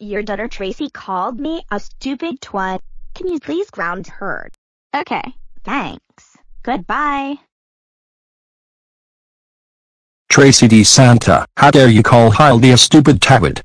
Your daughter Tracey called me a stupid twat. Can you please ground her? Okay, thanks. Goodbye. Tracey De Santa, how dare you call Hildie a stupid twat?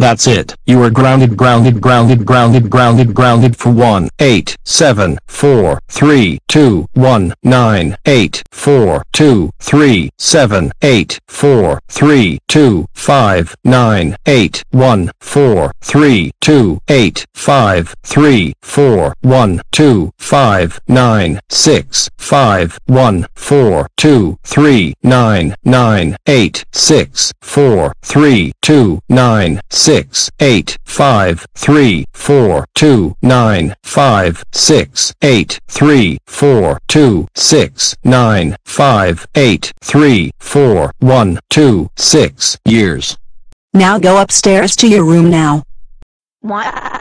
That's it. You are grounded, grounded, grounded, grounded, grounded, grounded for 1, 8, 7, 4, 3, 2, 1, 9, 8, 4, 2, 3, 7, 8, 4, 3, 2, 5, 9, 8, 1, 4, 3, 2, 8, 5, 3, 4, 1, 2, 5, 9, 6, 5, 1, 4, 2, 3, 9, 9, 8, 6, 4, 3, 2, 9, 6, six eight five three four two nine five six eight three four two six nine five eight three four one two six years. Now go upstairs to your room now. What?